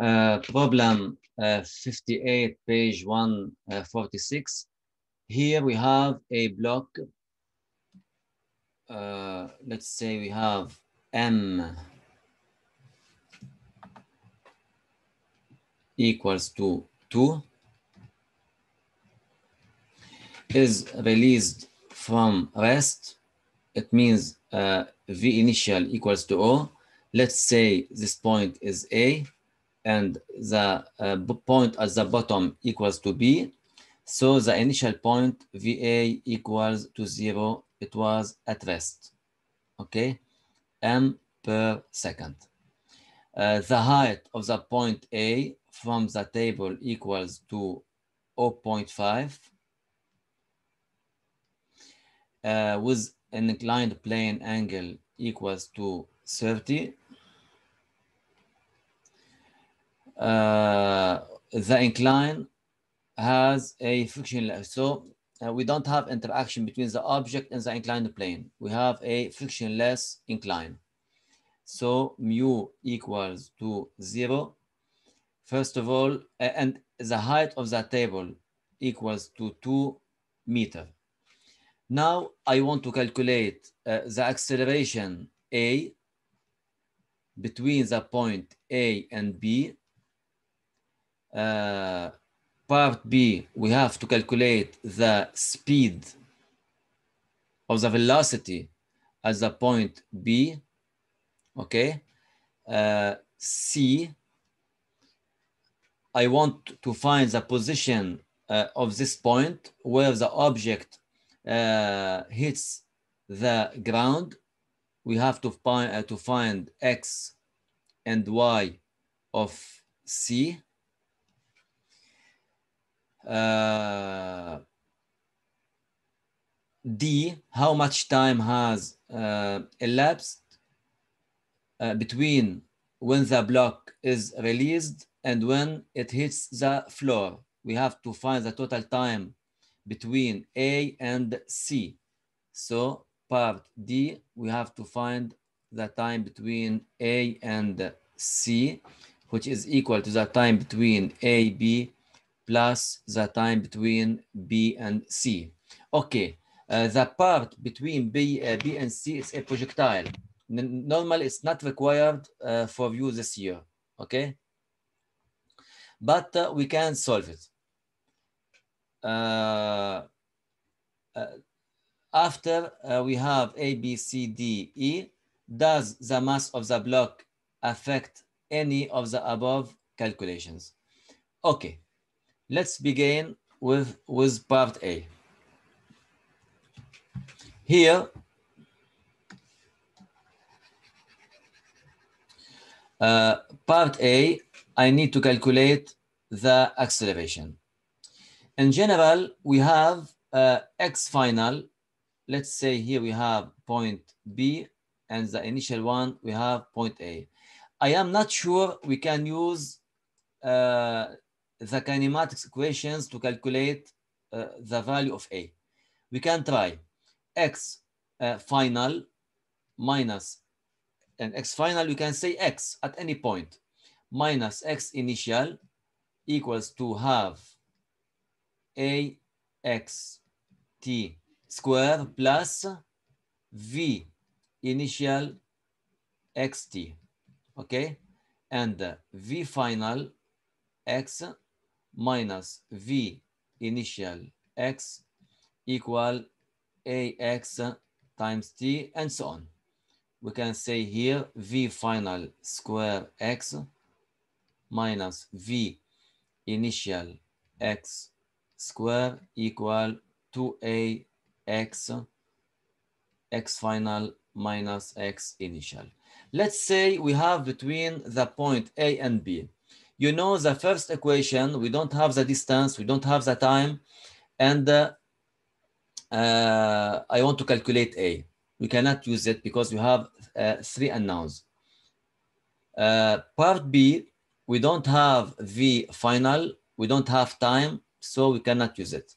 Uh, problem uh, 58, page 146. Here we have a block. Uh, let's say we have M equals to 2 is released from rest. It means uh, V initial equals to O. Let's say this point is A and the uh, point at the bottom equals to B. So the initial point VA equals to zero. It was at rest, okay? M per second. Uh, the height of the point A from the table equals to 0.5 uh, with an inclined plane angle equals to 30 uh, the incline has a friction so uh, we don't have interaction between the object and the inclined plane. We have a frictionless incline. So mu equals to zero. First of all and the height of the table equals to two meter. Now i want to calculate uh, the acceleration a between the point a and b uh, part B, we have to calculate the speed of the velocity at the point B, okay? Uh, C, I want to find the position uh, of this point where the object uh, hits the ground. We have to find, uh, to find X and Y of C. Uh, D, how much time has uh, elapsed uh, between when the block is released and when it hits the floor. We have to find the total time between A and C. So part D, we have to find the time between A and C, which is equal to the time between A, B, plus the time between B and C. Okay, uh, the part between B, uh, B and C is a projectile. N normally, it's not required uh, for you this year, okay? But uh, we can solve it. Uh, uh, after we have A, B, C, D, E, does the mass of the block affect any of the above calculations? Okay, let's begin with, with part A. Here, uh, part A, I need to calculate the acceleration. In general, we have uh, x final. Let's say here we have point B and the initial one, we have point A. I am not sure we can use uh, the kinematics equations to calculate uh, the value of A. We can try x uh, final minus and x final, we can say x at any point minus x initial equals to half a x t square plus v initial xt, okay? And uh, v final x minus v initial x equal ax times t and so on. We can say here v final square x minus v initial x square equal 2ax x final minus x initial. Let's say we have between the point A and B you know the first equation, we don't have the distance, we don't have the time, and uh, uh, I want to calculate A. We cannot use it because we have uh, three unknowns. Uh, part B, we don't have V final, we don't have time, so we cannot use it.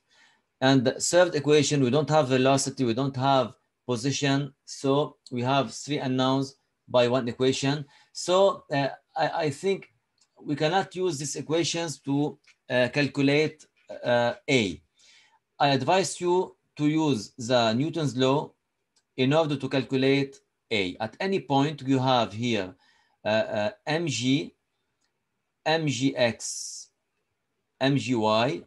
And the third equation, we don't have velocity, we don't have position, so we have three unknowns by one equation. So uh, I, I think we cannot use these equations to uh, calculate uh, A. I advise you to use the Newton's law in order to calculate A. At any point you have here uh, uh mg, mgx, mgy.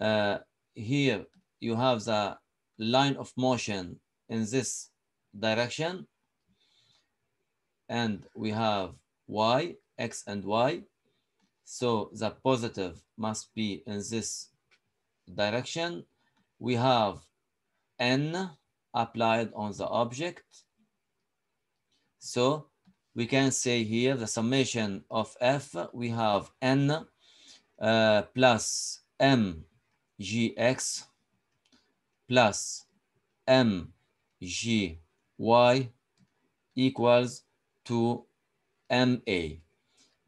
Uh, here you have the line of motion in this direction. And we have y, x and y. So the positive must be in this direction. We have n applied on the object. So we can say here the summation of f, we have n uh, plus m gx plus m g y equals to ma.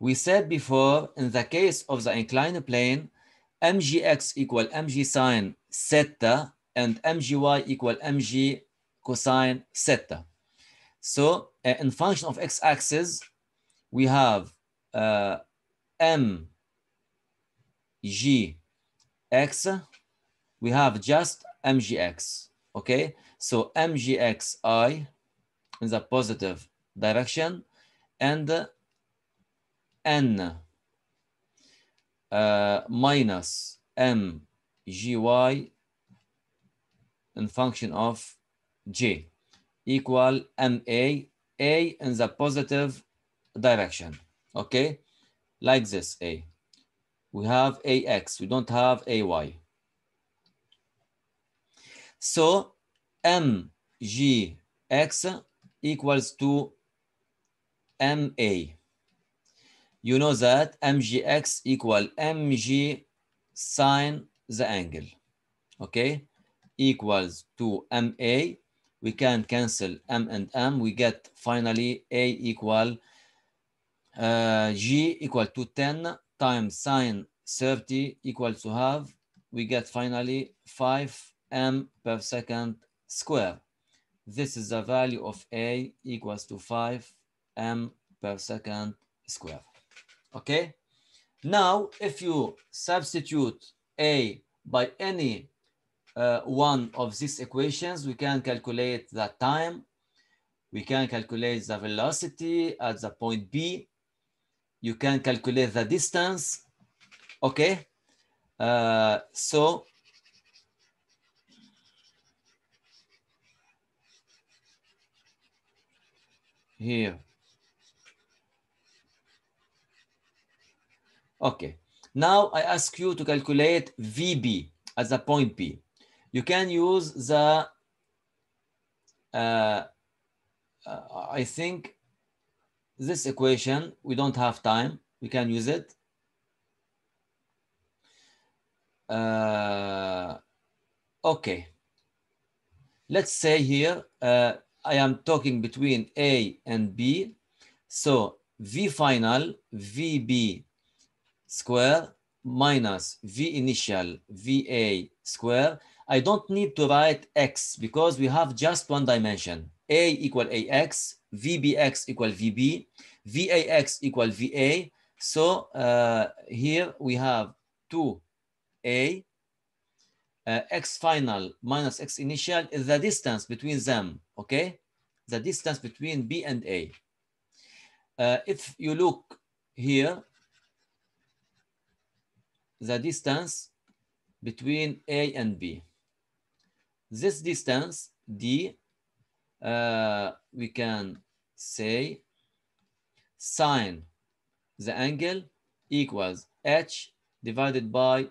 We said before, in the case of the inclined plane, mgx equal mg sine theta and mgy equal mg cosine theta. So uh, in function of x-axis, we have uh, m g x, we have just mgx, okay? So mgxi in the positive direction and n uh, minus mgy in function of j equal ma, a in the positive direction, okay? Like this, a. We have ax, we don't have ay. So mgx equals to ma. You know that mgx equal mg sine the angle, okay? Equals to ma. We can cancel m and m. We get finally a equal uh, g equal to 10 times sine 30 equal to half. We get finally 5 m per second square. This is the value of a equals to 5 m per second square. Okay? Now, if you substitute a by any uh, one of these equations, we can calculate the time, we can calculate the velocity at the point B, you can calculate the distance, okay? Uh, so here. Okay, now I ask you to calculate VB at the point B. You can use the, uh, uh, I think this equation, we don't have time, we can use it. Uh, okay, let's say here, uh, I am talking between A and B. So V final, VB square minus V initial, VA square. I don't need to write X because we have just one dimension. A equal AX, VBX equal VB, VAX equal VA. So uh, here we have 2A uh, x final minus x initial is the distance between them, okay? The distance between B and A. Uh, if you look here, the distance between A and B. This distance, D, uh, we can say sine the angle equals h divided by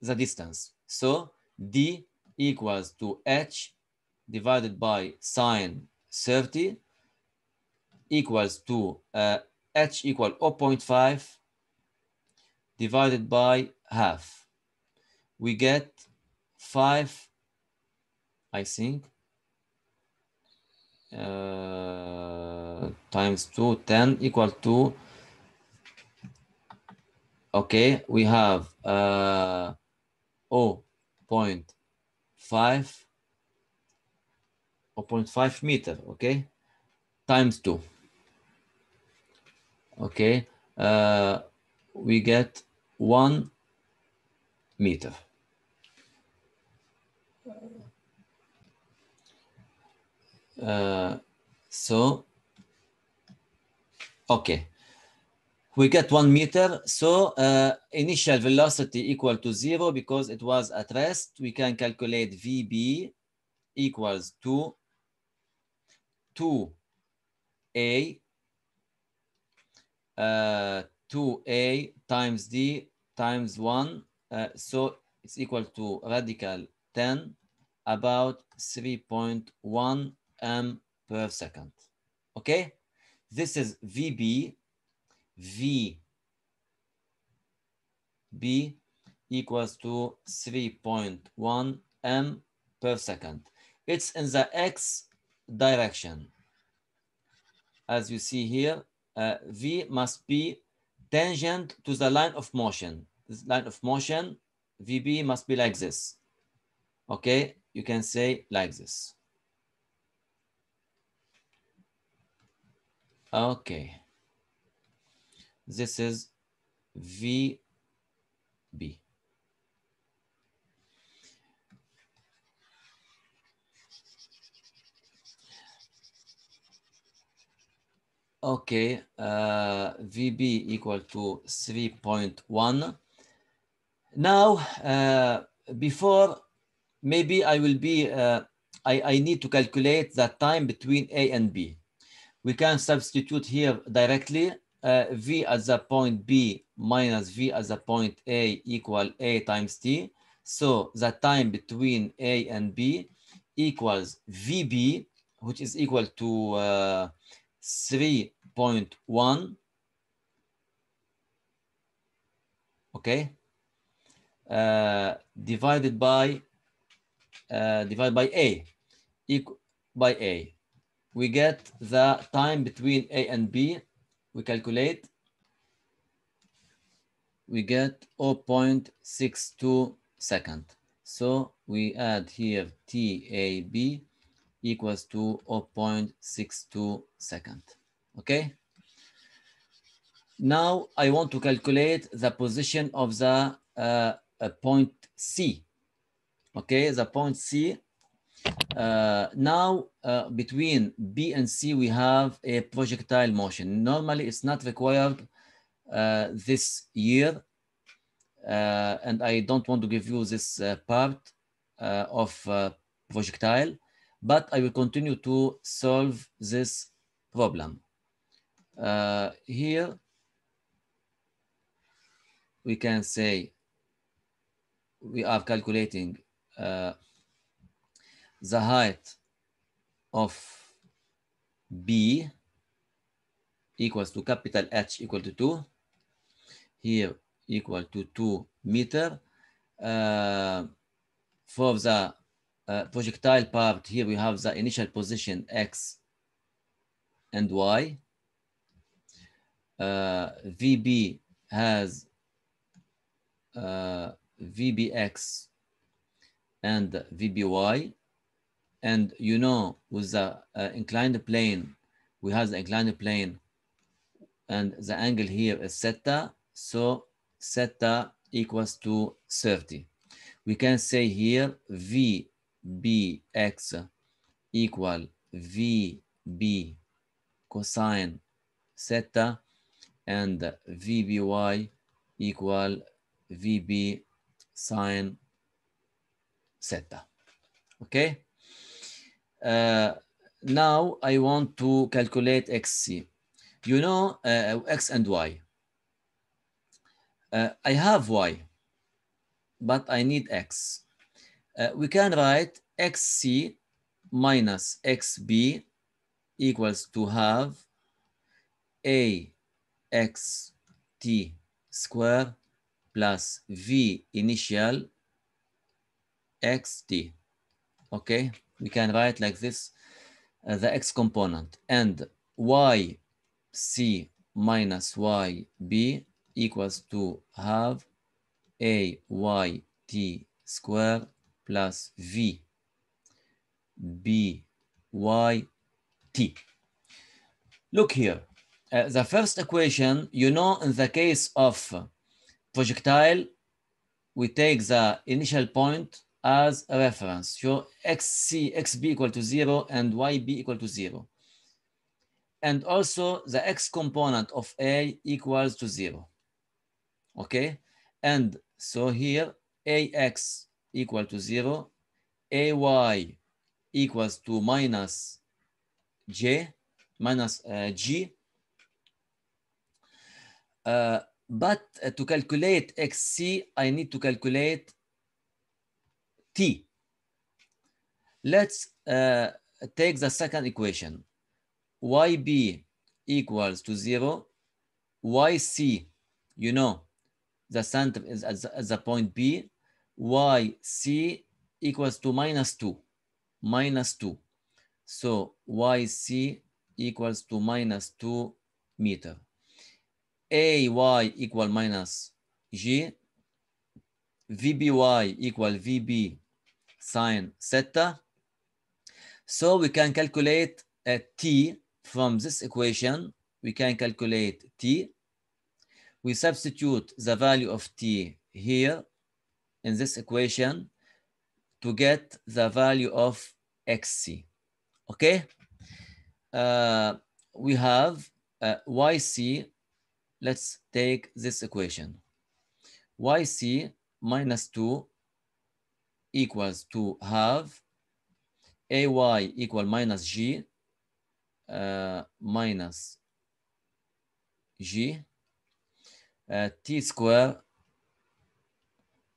the distance. So d equals to h divided by sine 30 equals to uh, h equal 0.5 divided by half. We get 5, I think, uh, times 2, 10 equal to, okay, we have uh, 0 0.5 0.5 meter, okay, times 2. Okay, uh, we get one meter. Uh, so, okay. We get one meter. So uh, initial velocity equal to zero because it was at rest. We can calculate VB equals to 2A uh, 2A times D times 1. Uh, so it's equal to radical 10 about 3.1 m per second. Okay, this is VB. V B equals to 3.1 m per second. It's in the x direction. As you see here, uh, V must be tangent to the line of motion. This line of motion, VB must be like this. Okay, you can say like this. Okay. This is VB. Okay, uh, VB equal to 3.1. Now, uh, before, maybe I will be, uh, I, I need to calculate the time between A and B. We can substitute here directly uh, V at the point B minus V as a point A equal A times T. So the time between A and B equals VB, which is equal to uh, 3.1 okay uh, divided by uh, divided by a equal by a we get the time between a and b we calculate we get 0.62 second so we add here tab equals to 0.62 second. Okay. Now I want to calculate the position of the uh, point C. Okay, the point C. Uh, now uh, between B and C we have a projectile motion. Normally it's not required uh, this year, uh, and I don't want to give you this uh, part of projectile but I will continue to solve this problem. Uh, here, we can say we are calculating uh, the height of B equals to capital H equal to 2. Here equal to 2 meter. Uh, for the uh, projectile part, here we have the initial position x and y. Uh, VB has uh, VBX and VBY. And you know, with the uh, inclined plane, we have the inclined plane and the angle here is theta. So theta equals to 30. We can say here V bx equal vb cosine theta and vby equal vb sine theta. Okay. Uh, now I want to calculate xc. You know uh, x and y. Uh, I have y, but I need x uh, we can write xc minus xb equals to have a x t square plus v initial xt. Okay, we can write like this uh, the x component and y c minus y b equals to have a y t square plus V B Y T. Look here. uh, the first equation, you know, in the case of projectile, we take the initial point as a reference. So xc, xb equal to zero and yb equal to zero. And also the x component of a equals to zero. Okay, and so here ax equal to zero, ay equals to minus j, minus uh, g. Uh, but uh, to calculate xc, I need to calculate t. Let's uh, take the second equation. yb equals to 0. yc, you know, the center is at the, at the point B. yc equals to minus 2. Minus 2. So yc equals to minus 2 meter. Ay equal minus g. vby equal vb sine theta. So we can calculate a t from this equation. We can calculate t. We substitute the value of t here in this equation to get the value of xc. Okay? Uh, we have uh, yc. Let's take this equation. yc minus 2 equals to half ay equal minus g uh, minus g uh, t square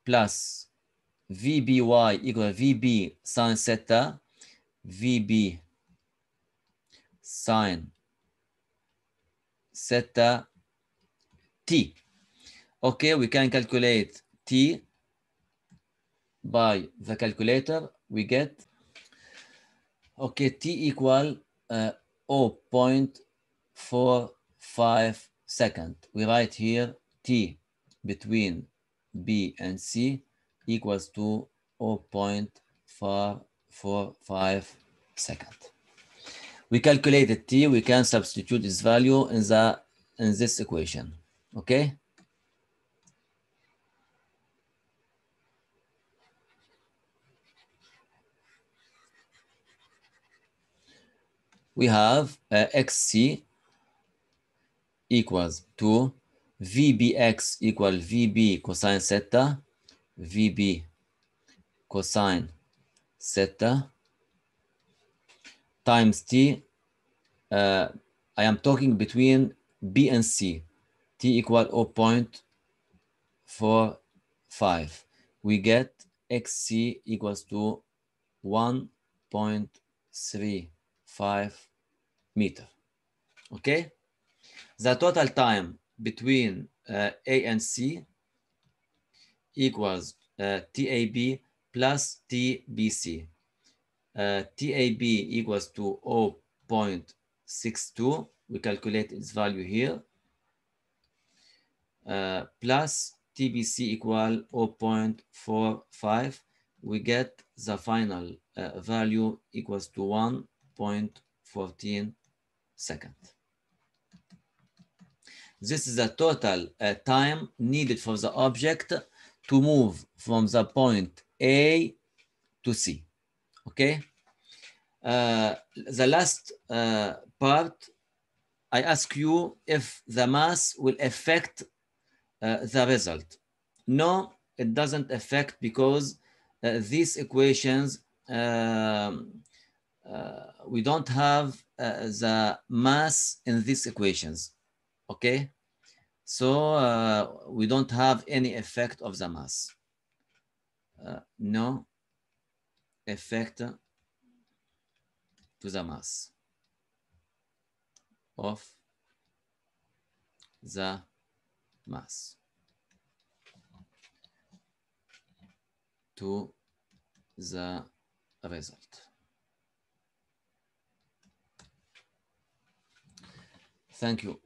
plus vby equal vb sine theta vb sine theta t okay we can calculate t by the calculator, we get, okay, t equal uh, 0.45 second. We write here t between B and C equals to 0.445 second. We calculated t, we can substitute its value in the in this equation, okay? we have uh, xc equals to vbx equal vb cosine theta, vb cosine theta times t. Uh, I am talking between b and c. equal 0.45. We get xc equals to 1.35 meter. Okay? The total time between uh, A and C equals uh, TAB plus TBC. Uh, TAB equals to 0.62. We calculate its value here. Uh, plus TBC equal 0.45. We get the final uh, value equals to 1 0.14 second. This is the total uh, time needed for the object to move from the point A to C. Okay. Uh, the last uh, part, I ask you if the mass will affect the result. No, it doesn't affect because uh, these equations um, uh, we don't have uh, the mass in these equations, okay? So uh, we don't have any effect of the mass. no effect to the mass of the mass to the result. Thank you.